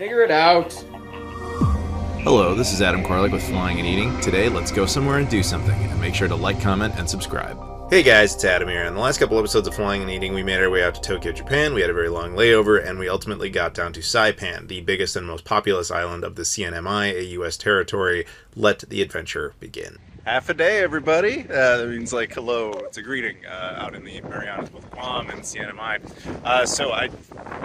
Figure it out. Hello, this is Adam Koralik with Flying and Eating. Today, let's go somewhere and do something. And make sure to like, comment, and subscribe. Hey guys, it's Adam here. In the last couple episodes of Flying and Eating, we made our way out to Tokyo, Japan. We had a very long layover, and we ultimately got down to Saipan, the biggest and most populous island of the CNMI, a U.S. territory. Let the adventure begin. Hafa adai, everybody. Uh, that means like hello. It's a greeting uh, out in the Marianas with Guam and CNMI. Uh, so I,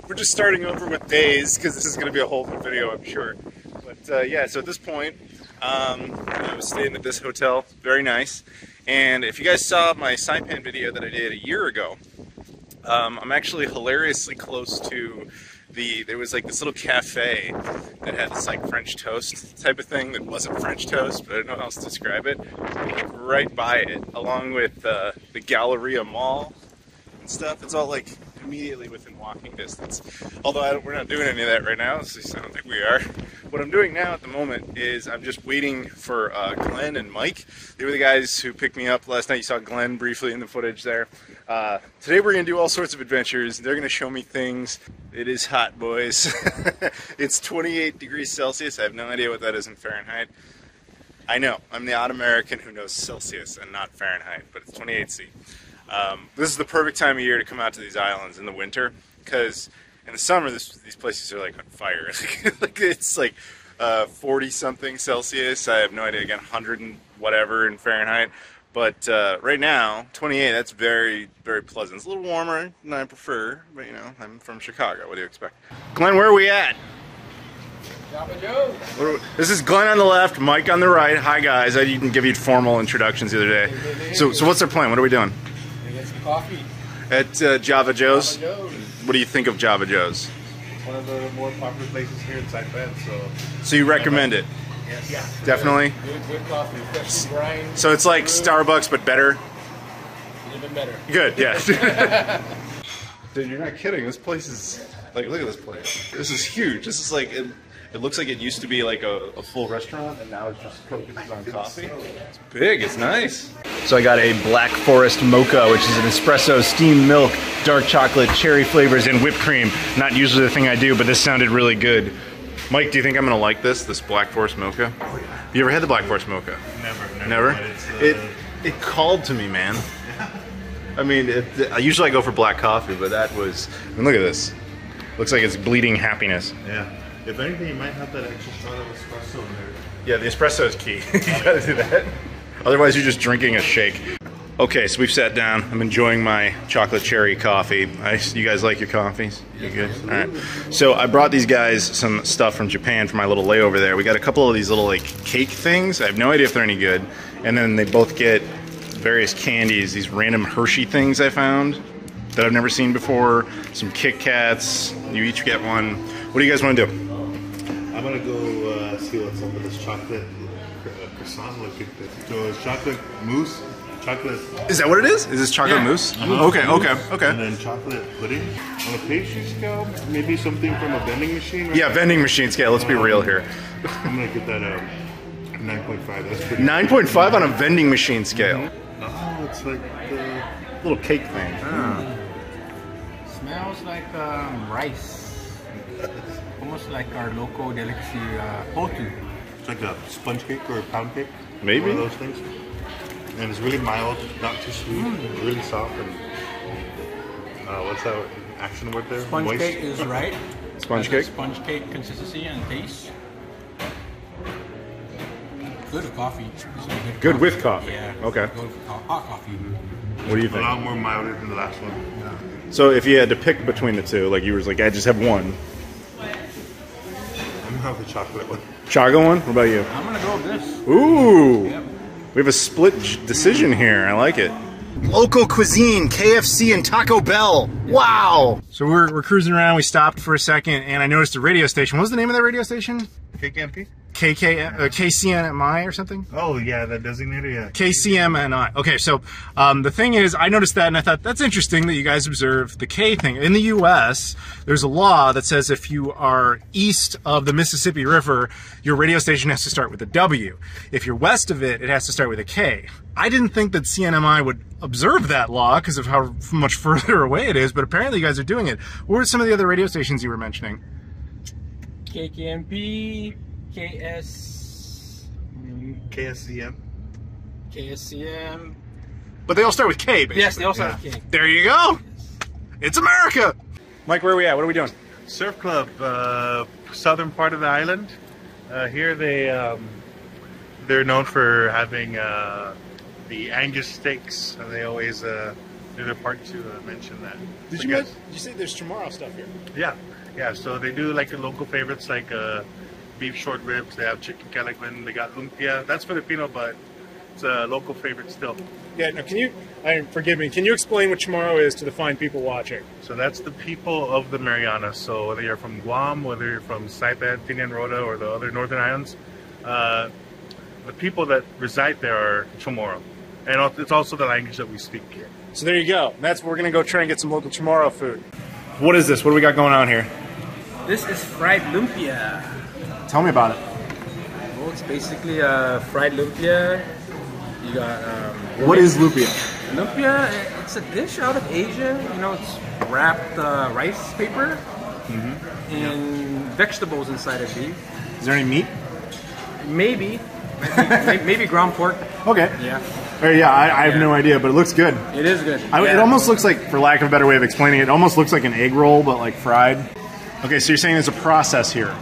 we're just starting over with days because this is going to be a whole new video, I'm sure. But uh, yeah, so at this point, um, I was staying at this hotel. Very nice. And if you guys saw my Saipan video that I did a year ago, um, I'm actually hilariously close to the, there was like this little cafe that had this like French toast type of thing that wasn't French toast, but I don't know how else to describe it. Right by it, along with uh, the Galleria Mall and stuff. It's all like immediately within walking distance. Although we're not doing any of that right now, I don't think we are. What I'm doing now at the moment is I'm just waiting for uh, Glenn and Mike. They were the guys who picked me up last night. You saw Glenn briefly in the footage there. Uh, today we're going to do all sorts of adventures. They're going to show me things. It is hot, boys. it's 28 degrees Celsius. I have no idea what that is in Fahrenheit. I know, I'm the odd American who knows Celsius and not Fahrenheit, but it's 28 C. Um, this is the perfect time of year to come out to these islands in the winter because in the summer this, these places are like on fire. like it's like uh, 40 something Celsius. I have no idea again, 100 and whatever in Fahrenheit. But uh, right now, 28, that's very, very pleasant. It's a little warmer than I prefer, but you know, I'm from Chicago. What do you expect? Glenn, where are we at? Java Joe. This is Glenn on the left, Mike on the right. Hi guys, I didn't give you formal introductions the other day. So, so what's our plan? What are we doing? Get some coffee. At uh, Java Joe's. Java Joe's. What do you think of Java Joe's? one of the more popular places here in Saipan, so So you recommend it? Yes. Definitely. Good, good coffee, fresh grind. So it's like Starbucks but better. Even better. Good, yeah. Dude, you're not kidding. This place is like, look at this place. This is huge. This is like, it, it looks like it used to be like a, a full restaurant, and now it's just focused on coffee. It's big. It's nice. So I got a Black Forest Mocha, which is an espresso, steamed milk, dark chocolate, cherry flavors, and whipped cream. Not usually the thing I do, but this sounded really good. Mike, do you think I'm gonna like this? This Black Forest Mocha? Oh yeah. Have You ever had the Black Forest Mocha? Never, never. Never. but it's, uh, It it called to me, man. I mean, it, I usually I go for black coffee, but that was. I mean, look at this. Looks like it's bleeding happiness. yeah. If anything, you might have that extra shot of espresso in there. Yeah, the espresso is key. you gotta do that. Otherwise, you're just drinking a shake. Okay, so we've sat down. I'm enjoying my chocolate cherry coffee. I, you guys like your coffees? You good? All right. So I brought these guys some stuff from Japan for my little layover there. We got a couple of these little like cake things. I have no idea if they're any good. And then they both get various candies, these random Hershey things I found that I've never seen before. Some Kit Kats. You each get one. What do you guys want to do? I'm gonna go uh, see what's up with this chocolate uh, croissant. Look at this. So it's chocolate mousse, chocolate. Is that what it is? Is this chocolate mousse? Uh-huh. Okay, okay, okay. And then chocolate pudding. On a pastry scale, maybe something from a vending machine. right? Yeah, vending machine scale. Let's be uh-huh. real here. I'm gonna get that um, out. 9.5. That's pretty. 9.5 on a vending machine scale. Oh, it's like the. Little cake thing. Ah. Mm-hmm. Smells like um, rice. Almost like our local delicacy, uh, potu. It's like a sponge cake or a pound cake. Maybe. One of those things. And it's really mild, not too sweet, really soft, and uh, what's that action word there? Sponge Moist. cake is right. Sponge cake? Sponge cake consistency and taste. Good with coffee. It's a Good with coffee. Yeah. Okay. Good with co- hot coffee. What do you think? A lot more milder than the last one. So if you had to pick between the two, like you were like, I just have one. I'm gonna have the chocolate one. Chaga one? What about you? I'm gonna go with this. Ooh. Yep. We have a split decision here. I like it. Local cuisine, KFC and Taco Bell. Wow. So we're, we're cruising around. We stopped for a second and I noticed a radio station. What was the name of that radio station? KKMP? KK, uh, KCNMI or something? Oh yeah, that designated. Yeah. KCMNI. Okay, so um, the thing is, I noticed that and I thought that's interesting that you guys observe the K thing. In the U.S., there's a law that says if you are east of the Mississippi River, your radio station has to start with a W. If you're west of it, it has to start with a K. I didn't think that CNMI would observe that law because of how much further away it is, but apparently you guys are doing it. What were some of the other radio stations you were mentioning? KKMP, KS, KSCM. KSCM. But they all start with K, basically. Yes, they also have K. There you go. It's America. Mike, where are we at? What are we doing? Surf Club, uh, southern part of the island. Uh, here they um, they're known for having uh, the Angus steaks, and they always uh, do their part to uh, mention that. Did So you, guys- men- did you say there's Chamorro stuff here? Yeah, yeah. So they do like the local favorites like uh, beef short ribs. They have chicken kelaguen. They got lumpia. That's Filipino, but it's a local favorite still. Yeah. Now, can you? I forgive me. Can you explain what Chamorro is to the fine people watching? So that's the people of the Marianas. So whether you're from Guam, whether you're from Saipan, Tinian Rota, or the other northern islands, uh, the people that reside there are Chamorro. And it's also the language that we speak here. So there you go. That's we're gonna go try and get some local Chamorro food. What is this? What do we got going on here? This is fried lumpia. Tell me about it. Well, it's basically a fried lumpia. You got um, What is lupia? lumpia? It's a dish out of Asia. You know, it's wrapped uh, rice paper and vegetables inside of beef. Is there any meat? Maybe, maybe, maybe ground pork. Okay. Yeah, Or, yeah, I, I have Yeah. no idea, but it looks good. it is good. I, It almost looks like, for lack of a better way of explaining it, it almost looks like an egg roll, but like fried. Okay, so you're saying there's a process here.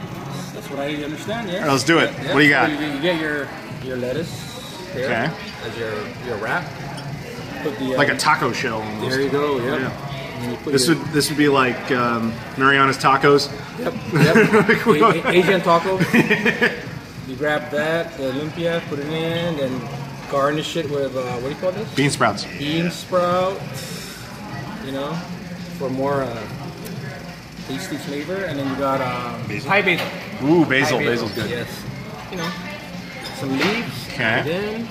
What I understand. Yeah. All right, let's do it. Yeah, What do you so got? You, you get your your lettuce here Okay. as your your wrap. Put the, Like a um, taco shell almost. There you go. Yep. Yeah. You This your- would this would be like um, Mariana's tacos. Yep. Yep. A- A- Asian taco. you grab that, the lumpia, put it in, and garnish it with uh, what do you call this? Bean sprouts. Bean sprout. You know, for more uh, tasty flavor, and then you got um, basil. Thai basil. Ooh, basil. Thai Basil's good. Yes. You know, some leaves. Okay. put it in,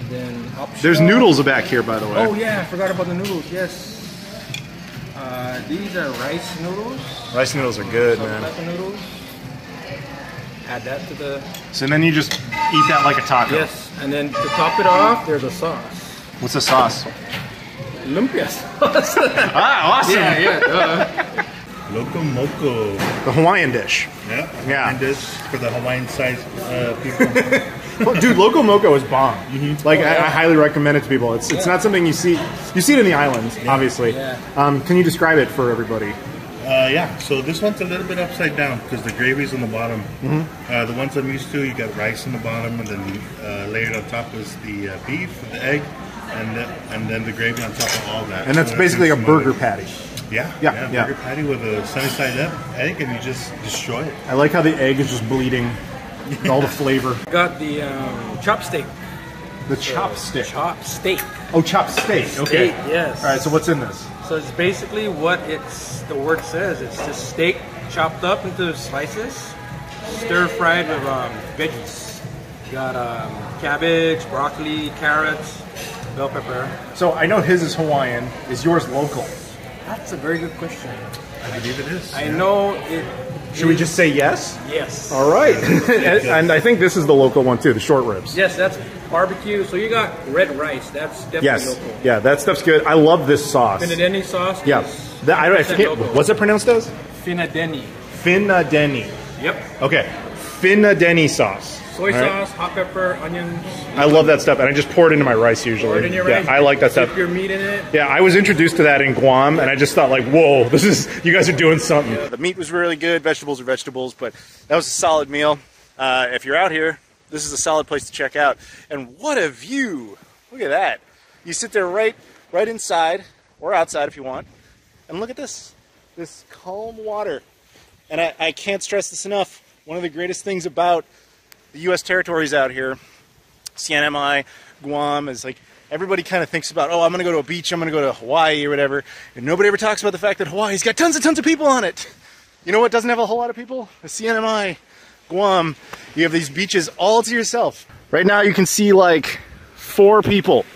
and then optional. There's noodles back here, by the way. Oh yeah, I forgot about the noodles. Yes. Uh, these are rice noodles. Rice noodles are good, Some man. noodles. Add that to the So then you just eat that like a taco. yes, and then to top it off, there's a sauce. What's the sauce? Lumpia sauce. Ah, awesome. yeah, yeah. Duh. Loco Moco. The Hawaiian dish. Yeah. Yeah. And this for the Hawaiian side uh, people. Well, dude, Loco Moco is bomb. Mm-hmm. Like Oh, I, I highly recommend it to people. It's it's not something you see. You see it in the islands, obviously. Yeah. Um, can you describe it for everybody? Uh, yeah, so this one's a little bit upside down because the gravy's on the bottom. Uh, the ones I'm used to, you got rice on the bottom, and then uh, layered on top is the uh, beef, the egg, and the, and then the gravy on top of all that. And that's So basically a some burger patty. Yeah, Yeah, yeah. burger patty with a sunny side up egg, and you just destroy it. I like how the egg is just bleeding, with all the flavor. Got the um, chopstick. The chopstick. Chop steak. Chop steak. Oh, chop steak. Okay. Steak, yes. All right. So what's in this? So it's basically what it's the word says. It's just steak chopped up into slices, stir fried with um, veggies. You got um, cabbage, broccoli, carrots, bell pepper. So I know his is Hawaiian. Is yours local? That's a very good question. I believe it is. I yeah. know it. Should we just say yes? Yes. All right. and, and I think this is the local one too, the short ribs. Yes, that's barbecue. So you got red rice. That's definitely Yes. local. Yeah, that stuff's good. I love this sauce. Finadeni sauce. Yeah. is That, I, don't- I forget. local. What's it pronounced as? Finadeni. Finadeni. Yep. Okay. Finadeni sauce. Soy All right. sauce, hot pepper, onions. I love that stuff, and I just pour it into my rice usually. Pour it in your yeah, rice. I like that Dip stuff. your meat in it. Yeah, I was introduced to that in Guam, and I just thought like, whoa, this is you guys are doing something. the meat was really good. Vegetables are vegetables, but that was a solid meal. Uh, if you're out here, this is a solid place to check out. And what a view! Look at that. You sit there right, right inside or outside if you want, and look at this, this calm water. And I, I can't stress this enough. One of the greatest things about the U.S. territories out here CNMI, Guam is like everybody kind of thinks about, oh, I'm going to go to a beach, I'm going to go to Hawaii or whatever, and nobody ever talks about the fact that Hawaii's got tons and tons of people on it. You know what doesn't have a whole lot of people? The CNMI, Guam. You have these beaches all to yourself. Right now, you can see like four people.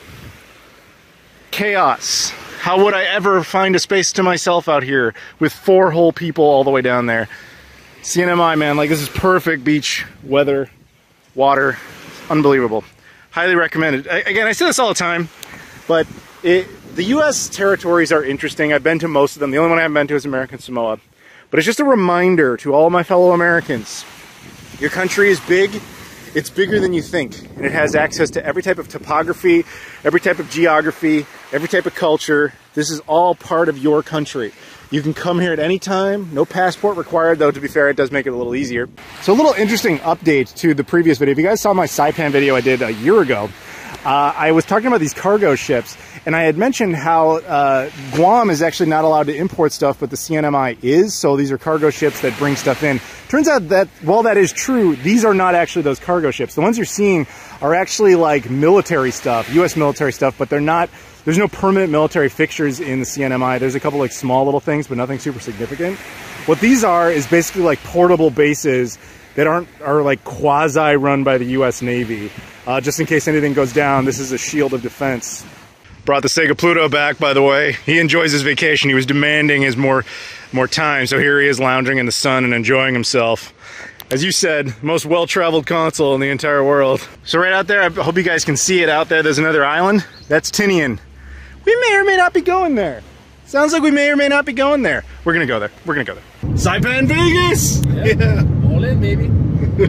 Chaos. How would I ever find a space to myself out here with four whole people all the way down there? CNMI, man, like this is perfect beach weather, water, unbelievable. Highly recommended. I, again, I say this all the time, but it, the U.S. territories are interesting. I've been to most of them. The only one I haven't been to is American Samoa. But it's just a reminder to all my fellow Americans your country is big, it's bigger than you think, and it has access to every type of topography, every type of geography, every type of culture. This is all part of your country. You can come here at any time, no passport required, though to be fair, it does make it a little easier. So a little interesting update to the previous video. If you guys saw my Saipan video I did a year ago, uh, I was talking about these cargo ships, and I had mentioned how uh, Guam is actually not allowed to import stuff, but the CNMI is. So these are cargo ships that bring stuff in. Turns out that while that is true, these are not actually those cargo ships. The ones you're seeing are actually like military stuff, U.S. military stuff, but they're not. There's no permanent military fixtures in the CNMI. There's a couple like small little things, but nothing super significant. What these are is basically like portable bases that aren't are like quasi run by the U.S. Navy. Uh, just in case anything goes down, this is a shield of defense. Brought the Sega Pluto back, by the way. He enjoys his vacation. He was demanding his more, more time, so here he is lounging in the sun and enjoying himself. As you said, most well-traveled console in the entire world. So right out there, I hope you guys can see it out there. There's another island. That's Tinian. We may or may not be going there. Sounds like we may or may not be going there. We're gonna go there. We're gonna go there. Saipan Vegas! Yeah. All in, baby.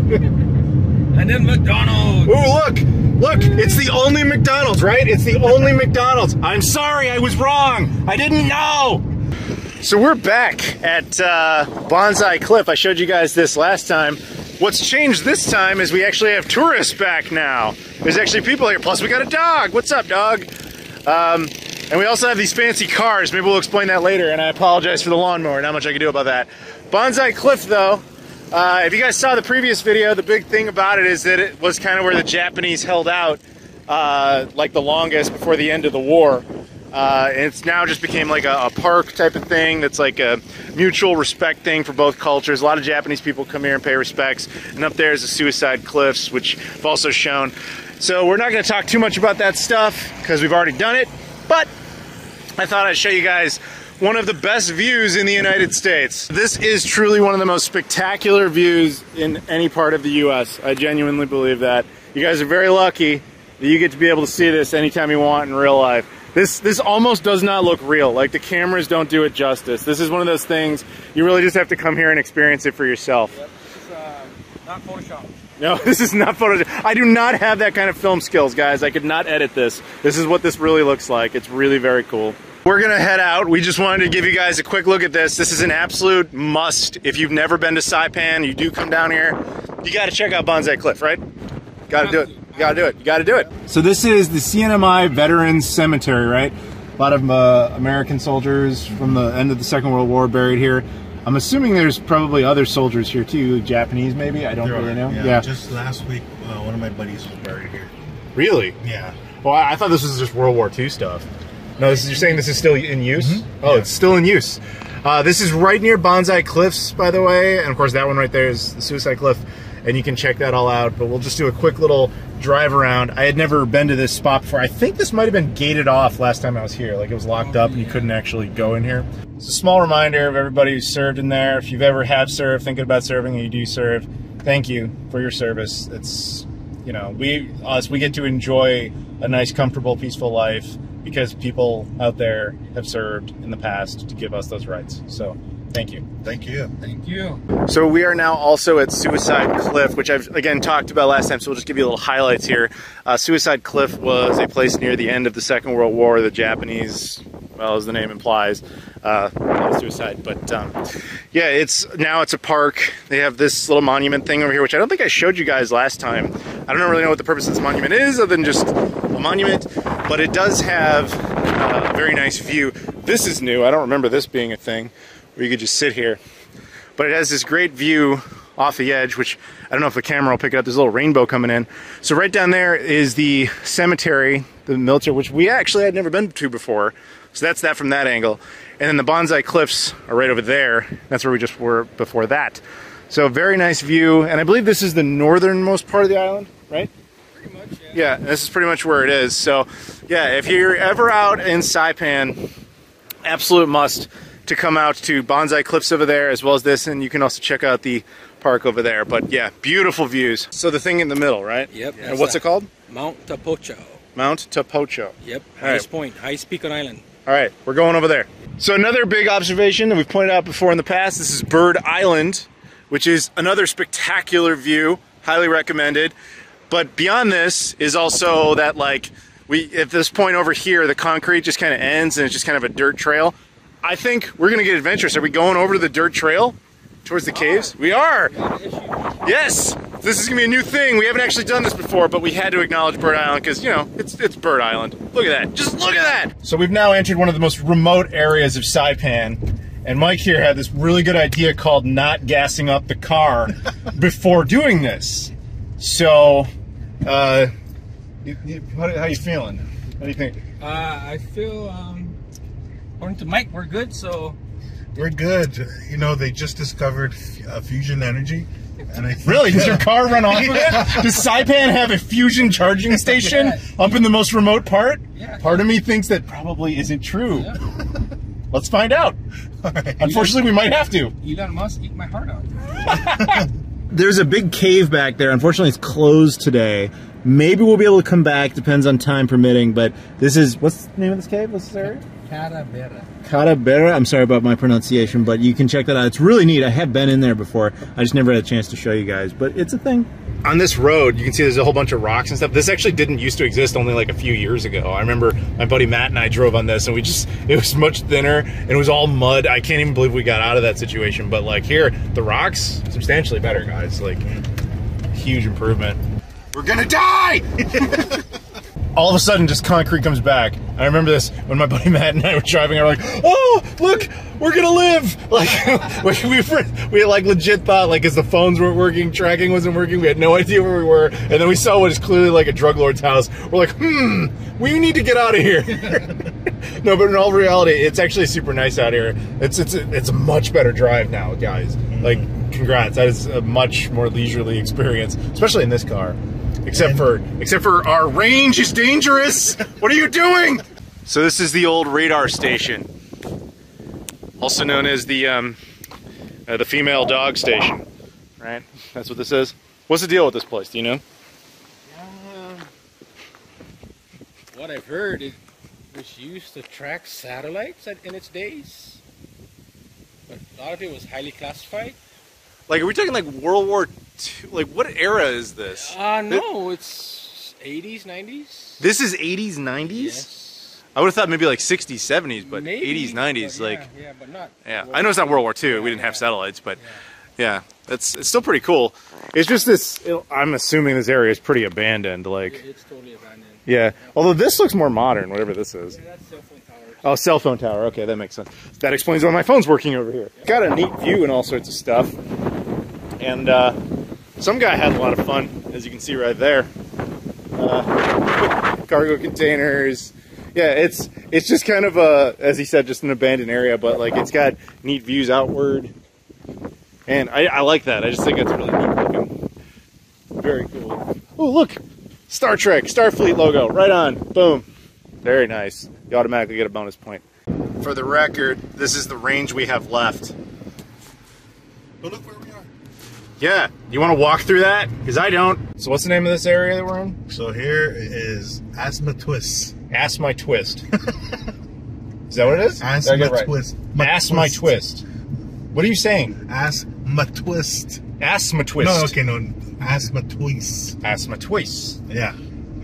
and then McDonald's. Oh, look! Look, it's the only McDonald's, right? It's the only McDonald's. I'm sorry, I was wrong. I didn't know. So we're back at uh, Banzai Cliff. I showed you guys this last time. What's changed this time is we actually have tourists back now. There's actually people here. Plus, we got a dog. What's up, dog? Um, and we also have these fancy cars. Maybe we'll explain that later. And I apologize for the lawnmower. Not much I can do about that. Banzai Cliff, though, uh, if you guys saw the previous video, the big thing about it is that it was kind of where the Japanese held out uh, like the longest before the end of the war. Uh, and it's now just became like a, a, park type of thing that's like a mutual respect thing for both cultures. A lot of Japanese people come here and pay respects. And up there is the Suicide Cliffs, which I've also shown. So we're not going to talk too much about that stuff because we've already done it. But I thought I'd show you guys one of the best views in the United States. This is truly one of the most spectacular views in any part of the U.S. I genuinely believe that. You guys are very lucky that you get to be able to see this anytime you want in real life. This this almost does not look real. Like the cameras don't do it justice. This is one of those things you really just have to come here and experience it for yourself. Yep, this is uh, not Photoshop. No, this is not Photoshop. I do not have that kind of film skills, guys. I could not edit this. This is what this really looks like. It's really very cool. We're gonna head out. We just wanted to give you guys a quick look at this. This is an absolute must. If you've never been to Saipan, you do come down here, you gotta check out Banzai Cliff, right? Gotta do it. You gotta do it. You gotta do it. So this is the CNMI Veterans Cemetery, right? A lot of uh, American soldiers from the end of the Second World War buried here. I'm assuming there's probably other soldiers here too, Japanese maybe. I don't There really are, know. Yeah, Just last week, uh, one of my buddies was buried here. really? Yeah. Well, I I thought this was just World War II stuff. No, this is, you're saying this is still in use? Mm-hmm. Oh, it's still in use. Uh, this is right near Banzai Cliffs, by the way, and of course that one right there is the Suicide Cliff, and you can check that all out. But we'll just do a quick little drive around. I had never been to this spot before. I think this might have been gated off last time I was here, like it was locked up and you couldn't actually go in here. It's a small reminder of everybody who served in there. If you've ever have served, thinking about serving, and you do serve, thank you for your service. It's you know we us we get to enjoy a nice, comfortable, peaceful life because people out there have served in the past to give us those rights. So thank you. Thank you. Thank you. So we are now also at Suicide Cliff, which I've again talked about last time. So we'll just give you a little highlights here. Uh, Suicide Cliff was a place near the end of the Second World War. The Japanese, well, as the name implies, uh, committed suicide. But um, yeah, it's now it's a park. They have this little monument thing over here, which I don't think I showed you guys last time. I don't really know what the purpose of this monument is, other than just a monument. But it does have uh, a very nice view. This is new. I don't remember this being a thing where you could just sit here but it has this great view off the edge, which I don't know if the camera will pick it up. There's a little rainbow coming in. So right down there is the cemetery, the military, which we actually had never been to before. So that's that from that angle. And then the Banzai Cliffs are right over there. That's where we just were before that. So very nice view. And I believe this is the northernmost part of the island, right? Pretty much, yeah. Yeah, this is pretty much where it is. So, yeah, if you're ever out in Saipan, absolute must to come out to Banzai Cliffs over there as well as this, and you can also check out the park over there. But yeah, beautiful views. So the thing in the middle, right? Yep. And what's it called? Mount Tapochau. Mount Tapochau. Yep. All right. Highest point, highest peak on island. All right, we're going over there. So another big observation that we've pointed out before in the past, this is Bird Island, which is another spectacular view, highly recommended. But beyond this is also that like we at this point over here, the concrete just kind of ends and it's just kind of a dirt trail. I think we're gonna get adventurous. Are we going over to the dirt trail towards the caves? We are. Yes, this is gonna be a new thing. We haven't actually done this before, but we had to acknowledge Bird Island because you know it's it's Bird Island. Look at that! Just look at that! So we've now entered one of the most remote areas of Saipan, and Mike here had this really good idea called not gassing up the car before doing this. So, uh, you, you, how, how you feeling? What do you think? Uh, I feel, um, according to Mike, we're good. So We're good. You know, they just discovered uh, fusion energy, and I think, Really? Does your car run off of it? Does Saipan have a fusion charging station Yeah. up in the most remote part? Yeah. Part of me thinks that probably isn't true. Yeah. Let's find out. Unfortunately, we might have to. Elon Musk eat my heart out. There's a big cave back there. Unfortunately, it's closed today. Maybe we'll be able to come back. Depends on time permitting. But this is what's the name of this cave? What's this area? Caravera. Carabera. I'm sorry about my pronunciation, but you can check that out. It's really neat. I have been in there before. I just never had a chance to show you guys, but it's a thing. On this road, you can see there's a whole bunch of rocks and stuff. This actually didn't used to exist only like a few years ago. I remember my buddy Matt and I drove on this, and we just it was much thinner and it was all mud. I can't even believe we got out of that situation. But like here, the rocks substantially better, guys. Like huge improvement. We're gonna die. all of a sudden just concrete comes back. I remember this when my buddy Matt and I were driving. I were like, "Oh, look, we're gonna live!" Like we we, we like legit thought like as the phones weren't working, tracking wasn't working. We had no idea where we were, and then we saw what is clearly like a drug lord's house. We're like, "Hmm, we need to get out of here." no, but in all reality, it's actually super nice out here. It's it's a, it's a much better drive now, guys. Like, congrats! That is a much more leisurely experience, especially in this car. Except for except for our range is dangerous. What are you doing? So this is the old radar station, also known as the um, uh, the female dog station. Right? That's what this is. What's the deal with this place? Do you know? what I've heard, it was used to track satellites in its days. But a lot of it was highly classified. Like, are we talking like World War II? Like, what era is this? Uh, no, it's 80s, 90s. This is 80s, 90s. Yes. I would have thought maybe like 60s, 70s, but Maybe, 80s, 90s. but like, yeah, yeah, but not. Yeah, World I know it's not World War II. We didn't have satellites, but yeah, that's it's still pretty cool. It's just this. I'm assuming this area is pretty abandoned. Like, It's totally abandoned. yeah. Although this looks more modern, whatever this is. Yeah, that's towers. Oh, cell phone tower. Okay, that makes sense. That explains why my phone's working over here. Got a neat view and all sorts of stuff. And uh, some guy had a lot of fun, as you can see right there. Uh, cargo containers. Yeah, it's it's just kind of a, as he said, just an abandoned area, but like it's got neat views outward, and I, I like that. I just think it's really neat looking. Very cool. Oh, look, Star Trek, Starfleet logo, right on. Boom. Very nice. You automatically get a bonus point. For the record, this is the range we have left. But look where we are. Yeah, you want to walk through that? Because I don't. So, what's the name of this area that we're in? So here is As Matuis. Ask my twist. is that what it is? Ask Did I get my it twist. Ask my twist. What are you saying? As Matuis. Ask my twist. No, okay, no. As Matuis. Ask my twist. Yeah.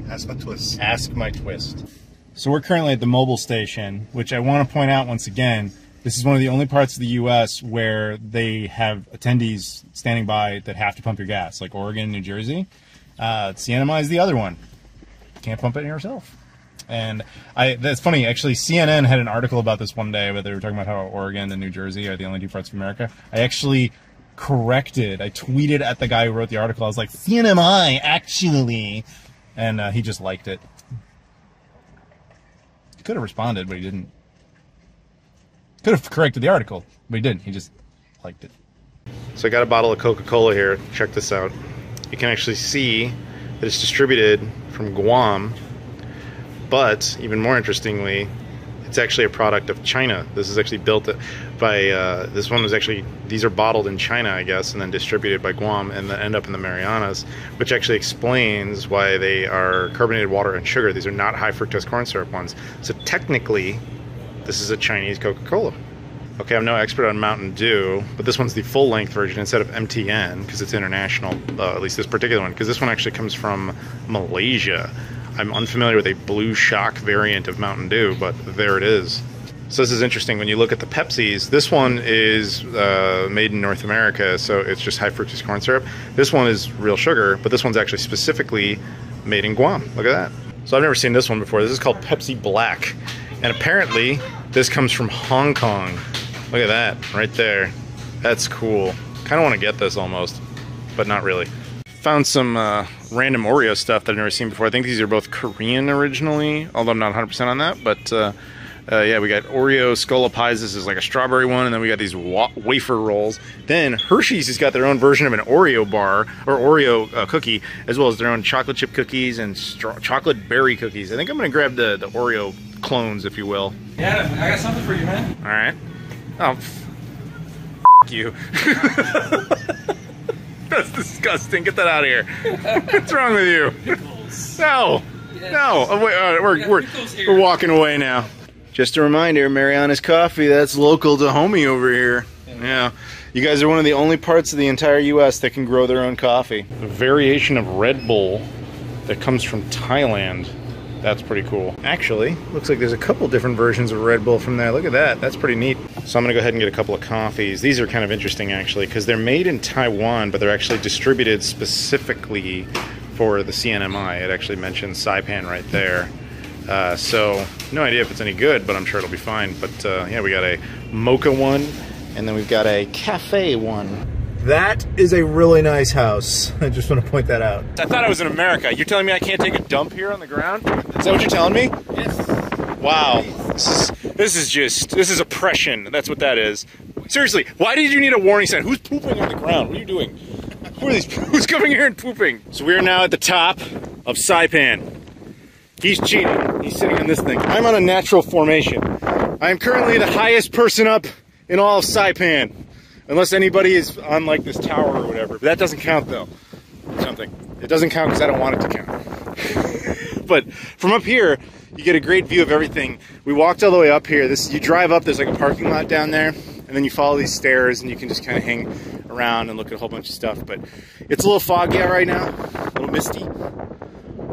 As Matuis. Ask my twist. So we're currently at the Mobil station, which I want to point out once again. This is one of the only parts of the U.S. where they have attendees standing by that have to pump your gas, like Oregon, New Jersey. Uh, CNMI is the other one. Can't pump it yourself. And I, that's funny. Actually, CNN had an article about this one day, where they were talking about how Oregon and New Jersey are the only two parts of America. I actually corrected. I tweeted at the guy who wrote the article. I was like, CNMI actually, and uh, he just liked it. He could have responded, but he didn't. Could have corrected the article, but he didn't. He just liked it. So I got a bottle of Coca-Cola here. Check this out. You can actually see that it's distributed from Guam, but even more interestingly, it's actually a product of China. This is actually built by uh, this one was actually these are bottled in China, I guess, and then distributed by Guam and then end up in the Marianas, which actually explains why they are carbonated water and sugar. These are not high fructose corn syrup ones. So technically, This is a Chinese Coca Cola. Okay, I'm no expert on Mountain Dew, but this one's the full length version instead of MTN because it's international, uh, at least this particular one, because this one actually comes from Malaysia. I'm unfamiliar with a Blue Shock variant of Mountain Dew, but there it is. So this is interesting. When you look at the Pepsis, this one is uh, made in North America, so it's just high fructose corn syrup. This one is real sugar, but this one's actually specifically made in Guam. Look at that. So I've never seen this one before. This is called Pepsi Black, and apparently this comes from Hong Kong. Look at that right there. That's cool. Kind of want to get this almost, but not really. Found some uh, random Oreo stuff that I've never seen before. I think these are both Korean originally, although I'm not 100% on that, but. Uh, uh, yeah, we got Oreo Skull Pies. This is like a strawberry one, and then we got these wa wafer rolls. Then Hershey's has got their own version of an Oreo bar or Oreo uh, cookie, as well as their own chocolate chip cookies and chocolate berry cookies. I think I'm gonna grab the the Oreo clones, if you will. Yeah, I got something for you, man. All right. Oh, you. That's disgusting. Get that out of here. What's wrong with you? No. No. Oh, wait, uh, we're, we're, we're walking away now. Just a reminder, Mariana's Coffee, that's local to homie over here. Yeah. You guys are one of the only parts of the entire U.S. that can grow their own coffee. A variation of Red Bull that comes from Thailand. That's pretty cool. Actually, looks like there's a couple different versions of Red Bull from there. Look at that. That's pretty neat. So I'm going to go ahead and get a couple of coffees. These are kind of interesting, actually, because they're made in Taiwan, but they're actually distributed specifically for the CNMI. It actually mentions Saipan right there. Uh, so no idea if it's any good, but I'm sure it'll be fine. But uh, yeah, we got a mocha one, and then we've got a cafe one. That is a really nice house. I just want to point that out. I thought I was in America. You're telling me I can't take a dump here on the ground? Is that what you're telling me? Yes. Wow. This is this is just this is oppression. That's what that is. Seriously, why did you need a warning sign? Who's pooping on the ground? What are you doing? Who are these? Who's coming here and pooping? So we are now at the top of Saipan. He's cheating. He's sitting on this thing. I'm on a natural formation. I am currently the highest person up in all of Saipan. Unless anybody is on like this tower or whatever. But that doesn't count though. Something. It doesn't count because I don't want it to count. but from up here, you get a great view of everything. We walked all the way up here. This you drive up, there's like a parking lot down there, and then you follow these stairs and you can just kind of hang around and look at a whole bunch of stuff. But it's a little foggy out right now, a little misty.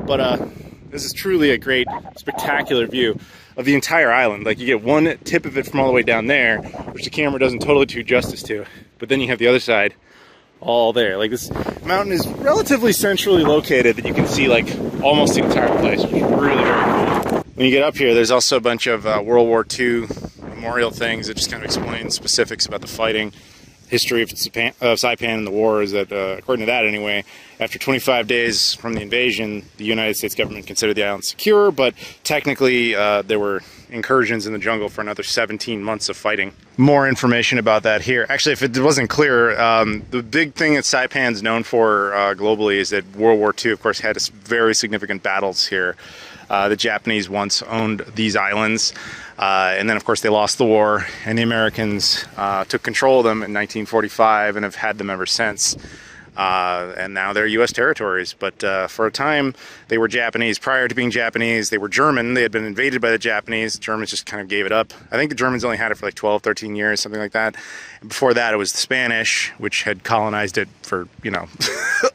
But uh this is truly a great, spectacular view of the entire island. Like you get one tip of it from all the way down there, which the camera doesn't totally do justice to. But then you have the other side all there. Like this mountain is relatively centrally located that you can see like almost the entire place, which is really very cool. When you get up here, there's also a bunch of uh, World War II memorial things that just kind of explain specifics about the fighting history of Saipan, of Saipan and the war is that, uh, according to that anyway, after 25 days from the invasion, the United States government considered the island secure, but technically uh, there were incursions in the jungle for another 17 months of fighting. More information about that here. Actually, if it wasn't clear, um, the big thing that Saipan's known for uh, globally is that World War II, of course, had very significant battles here. Uh, the Japanese once owned these islands. Uh, and then, of course, they lost the war, and the Americans uh, took control of them in 1945 and have had them ever since. Uh, and now they're U.S. territories. But uh, for a time, they were Japanese. Prior to being Japanese, they were German. They had been invaded by the Japanese. The Germans just kind of gave it up. I think the Germans only had it for like 12, 13 years, something like that. And before that, it was the Spanish, which had colonized it for, you know,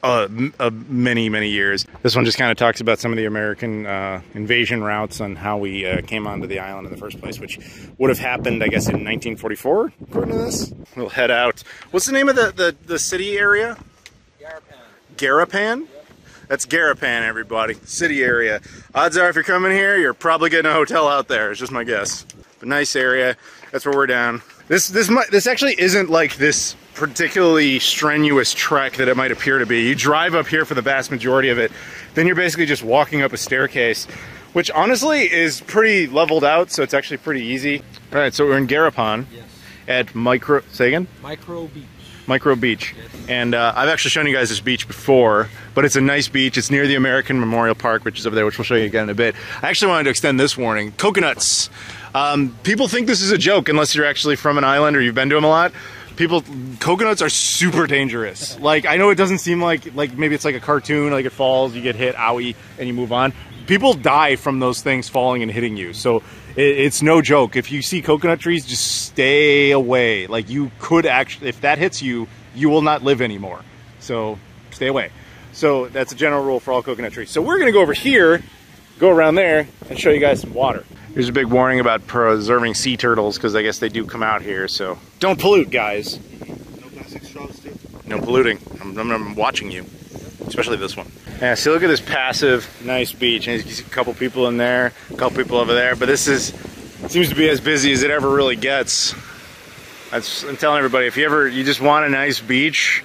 many, many years. This one just kind of talks about some of the American uh, invasion routes and how we uh, came onto the island in the first place, which would have happened, I guess, in 1944, according to this. We'll head out. What's the name of the, the, the city area? Garapan? That's Garapan, everybody. City area. Odds are, if you're coming here, you're probably getting a hotel out there. It's just my guess. But nice area. That's where we're down. This this might, this actually isn't like this particularly strenuous trek that it might appear to be. You drive up here for the vast majority of it, then you're basically just walking up a staircase, which honestly is pretty leveled out, so it's actually pretty easy. All right, so we're in Garapan Yes. at Micro. Say again. Micro beach. Micro Beach. And uh, I've actually shown you guys this beach before, but it's a nice beach. It's near the American Memorial Park, which is over there, which we'll show you again in a bit. I actually wanted to extend this warning. Coconuts. Um, people think this is a joke unless you're actually from an island or you've been to them a lot. People, coconuts are super dangerous. Like, I know it doesn't seem like, like maybe it's like a cartoon, like it falls, you get hit, owie, and you move on. People die from those things falling and hitting you. So It, it's no joke. If you see coconut trees, just stay away. Like you could actually, if that hits you, you will not live anymore. So stay away. So that's a general rule for all coconut trees. So we're gonna go over here, go around there, and show you guys some water. Here's a big warning about preserving sea turtles because I guess they do come out here. So don't pollute, guys. No plastic straws, too. No polluting. I'm, I'm, I'm watching you, especially this one. Yeah, see, look at this passive, nice beach. And you see a couple people in there, a couple people over there. But this is seems to be as busy as it ever really gets. That's, I'm telling everybody, if you ever you just want a nice beach,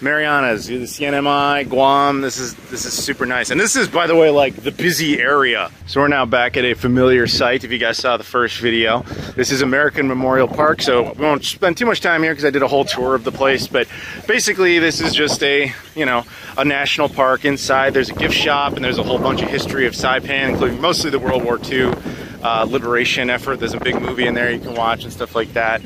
Marianas, the CNMI, Guam. This is this is super nice, and this is, by the way, like the busy area. So we're now back at a familiar site. If you guys saw the first video, this is American Memorial Park. So we won't spend too much time here because I did a whole tour of the place. But basically, this is just a you know a national park. Inside, there's a gift shop, and there's a whole bunch of history of Saipan, including mostly the World War II. Uh, liberation effort. There's a big movie in there you can watch and stuff like that.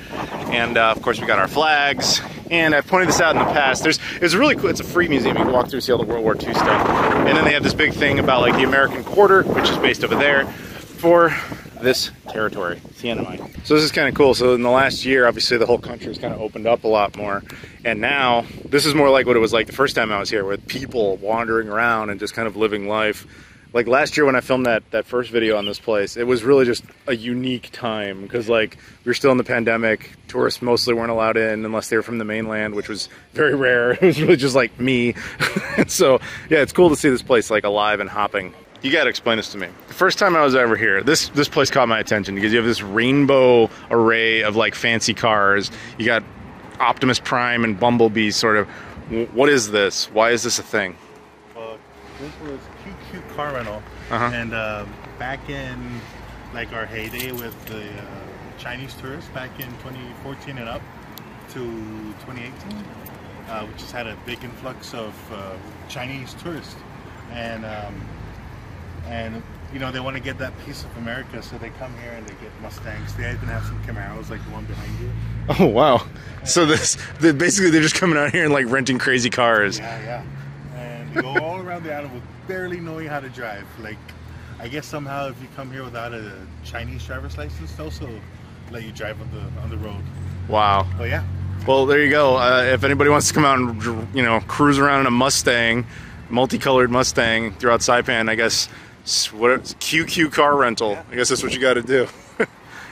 And uh, of course, we got our flags. And I've pointed this out in the past. There's it's really cool. It's a free museum. You can walk through, see all the World War II stuff. And then they have this big thing about like the American Quarter, which is based over there, for this territory, CNMI. So this is kind of cool. So in the last year, obviously the whole country has kind of opened up a lot more. And now this is more like what it was like the first time I was here, with people wandering around and just kind of living life like last year when I filmed that that first video on this place, it was really just a unique time because like we were still in the pandemic. Tourists mostly weren't allowed in unless they were from the mainland, which was very rare. It was really just like me. so yeah, it's cool to see this place like alive and hopping. You got to explain this to me. The first time I was ever here, this this place caught my attention because you have this rainbow array of like fancy cars. You got Optimus Prime and Bumblebee. Sort of. What is this? Why is this a thing? Uh, this was QQ car rental, Uh-huh. and um, back in like our heyday with the uh, Chinese tourists back in 2014 and up to 2018, uh, we just had a big influx of uh, Chinese tourists, and um, and you know they want to get that piece of America, so they come here and they get Mustangs. They even have some Camaros, like the one behind you. Oh wow! So this, basically they're just coming out here and like renting crazy cars. Yeah, yeah. And you go all around the island with barely knowing how to drive. Like, I guess somehow if you come here without a Chinese driver's license, they'll also let you drive on the on the road. Wow. But yeah, Well, there you go. Uh, if anybody wants to come out and you know cruise around in a Mustang, multicolored Mustang throughout Saipan, I guess what QQ car rental. I guess that's what you got to do.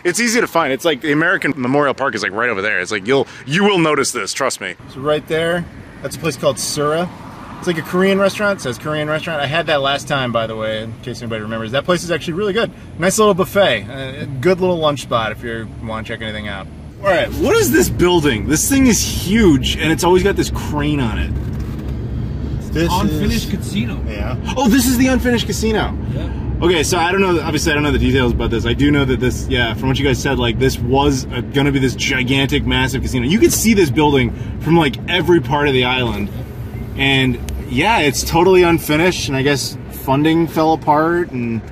it's easy to find. It's like the American Memorial Park is like right over there. It's like you'll you will notice this. Trust me. So right there, that's a place called Sura. It's like a Korean restaurant. It says Korean restaurant. I had that last time, by the way, in case anybody remembers. That place is actually really good. Nice little buffet. Uh, good little lunch spot if you want to check anything out. All right, what is this building? This thing is huge, and it's always got this crane on it. this Unfinished is casino. yeah. Oh, this is the unfinished casino. Yeah. Okay, so I don't know. Obviously, I don't know the details about this. I do know that this, yeah, from what you guys said, like this was uh going to be this gigantic, massive casino. You could see this building from like every part of the island, and yeah, it's totally unfinished. And I guess funding fell apart, and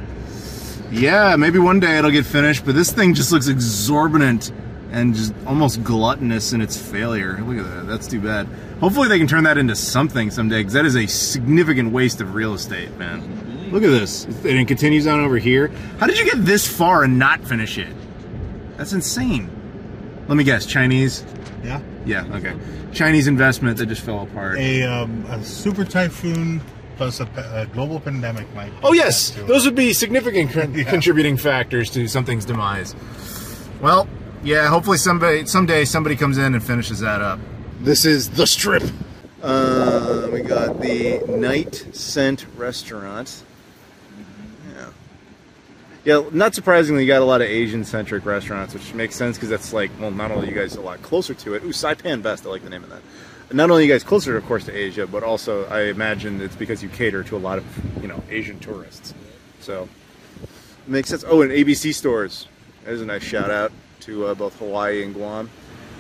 yeah, maybe one day it'll get finished. But this thing just looks exorbitant and just almost gluttonous in its failure. Look at that. That's too bad. Hopefully, they can turn that into something someday, because that is a significant waste of real estate, man. Look at this. And it continues on over here. How did you get this far and not finish it? That's insane. Let me guess. Chinese? Yeah. Yeah, okay. Chinese investment that just fell apart. A, um, a super typhoon plus a, a global pandemic might. Oh, yes. add to it. Those would be significant con- Yeah. contributing factors to something's demise. Well, yeah, hopefully somebody someday somebody comes in and finishes that up. This is the strip. Uh, we got the Night Scent Restaurant. Yeah. Not surprisingly, you got a lot of Asian-centric restaurants, which makes sense because that's like, well, not only you guys a lot closer to it. Ooh, Saipan Best, I like the name of that. Not only you guys closer, of course, to Asia, but also I imagine it's because you cater to a lot of, you know, Asian tourists. So, makes sense. Oh, and ABC stores. There's a nice shout out to uh, both Hawaii and Guam.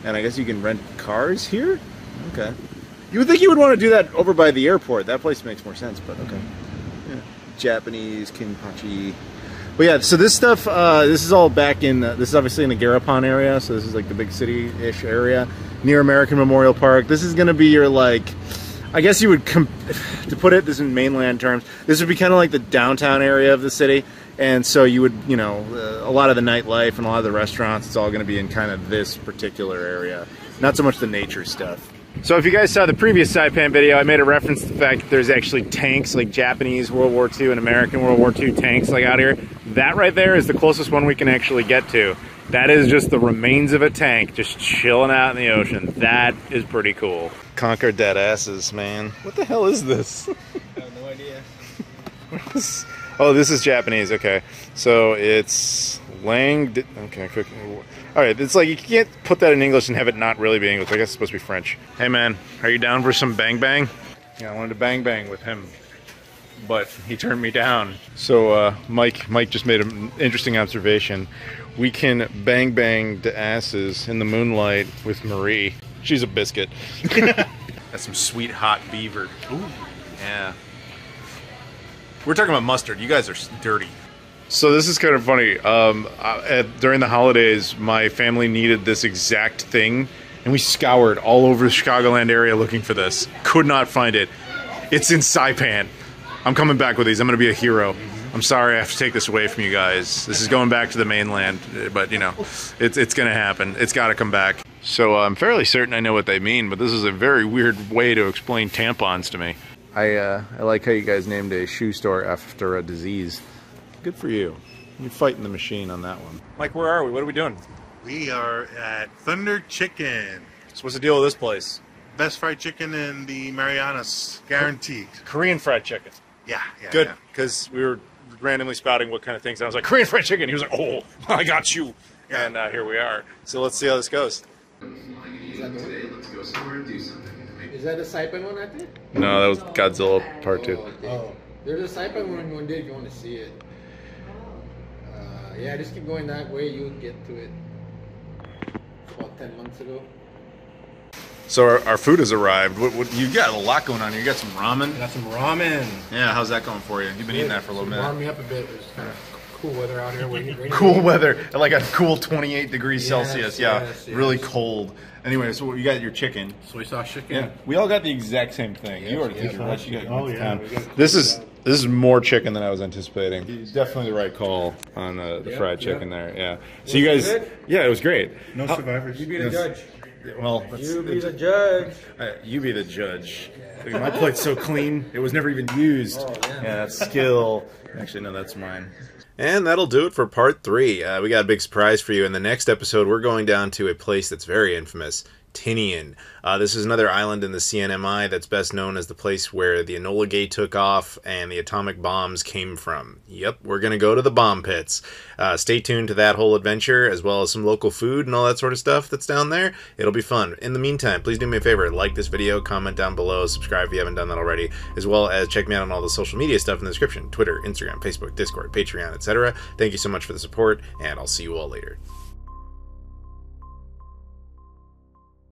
And I guess you can rent cars here? Okay. You would think you would want to do that over by the airport. That place makes more sense, but okay. Yeah. Japanese, kinpachi. But yeah, so this stuff, uh, this is all back in, uh, this is obviously in the Garapan area, so this is like the big city-ish area near American Memorial Park. This is going to be your like, I guess you would, to put it, this in mainland terms, this would be kind of like the downtown area of the city. And so you would, you know, uh, a lot of the nightlife and a lot of the restaurants, it's all going to be in kind of this particular area, not so much the nature stuff. So if you guys saw the previous Saipan video, I made a reference to the fact that there's actually tanks, like Japanese World War II and American World War II tanks, like out here. That right there is the closest one we can actually get to. That is just the remains of a tank, just chilling out in the ocean. That is pretty cool. Conquer dead asses, man. What the hell is this? I have no idea. oh, this is Japanese. Okay, so it's Lang. Di- okay, cook- all right. It's like you can't put that in English and have it not really be English. I guess it's supposed to be French. Hey, man, are you down for some bang bang? Yeah, I wanted to bang bang with him, but he turned me down. So uh, Mike, Mike just made an interesting observation. We can bang bang the asses in the moonlight with Marie. She's a biscuit. That's some sweet hot beaver. Ooh, yeah. We're talking about mustard. You guys are dirty. So this is kind of funny. Um, at, during the holidays, my family needed this exact thing, and we scoured all over the Chicagoland area looking for this. Could not find it. It's in Saipan. I'm coming back with these. I'm going to be a hero. I'm sorry I have to take this away from you guys. This is going back to the mainland, uh, but you know, it's it's going to happen. It's got to come back. So uh, I'm fairly certain I know what they mean, but this is a very weird way to explain tampons to me. I uh, I like how you guys named a shoe store after a disease. Good for you. You're fighting the machine on that one. Mike, where are we? What are we doing? We are at Thunder Chicken. So what's the deal with this place? Best fried chicken in the Marianas, guaranteed. Korean fried chicken. Yeah, yeah. Good, yeah. because we were randomly spouting what kind of things. And I was like, Korean fried chicken. He was like, Oh, I got you. And uh, here we are. So let's see how this goes. Is that the Saipan one I did? No, that was Godzilla Part Two. Oh, there's a Saipan one one day if you want to see it. Yeah, just keep going that way. You'll get to it. About ten months ago. So our, our food has arrived. What, what, you got a lot going on here. You got some ramen. Got some ramen. Yeah, how's that going for you? You've been eating that for a little Warm minute. me up a bit. It's kind of cool weather out here. Rainy, rainy Cool weather, like a cool 28 degrees Yes, Celsius. Yeah, yes, yes. really cold. Anyway, so you got your chicken. Soy sauce chicken. Yeah, we all got the exact same thing. you Yes, already yes, took your. You got Oh, yeah, time. we got- This is this is more chicken than I was anticipating. Definitely the right call on the, the Yep, fried yep. chicken there. Yeah. So Was you guys, good? yeah, it was great. No How- survivors. You be the judge. Well, that's- You be the judge. Uh, you be the judge. Look at my plate's so clean; it was never even used. Oh, yeah. yeah, that's skill. Actually, no, that's mine. And that'll do it for part three. Uh, we got a big surprise for you. In the next episode, we're going down to a place that's very infamous. Tinian. Uh, this is another island in the CNMI that's best known as the place where the Enola Gay took off and the atomic bombs came from. Yep, we're going to go to the bomb pits. Uh, stay tuned to that whole adventure, as well as some local food and all that sort of stuff that's down there. It'll be fun. In the meantime, please do me a favor like this video, comment down below, subscribe if you haven't done that already, as well as check me out on all the social media stuff in the description Twitter, Instagram, Facebook, Discord, Patreon, etc. Thank you so much for the support, and I'll see you all later.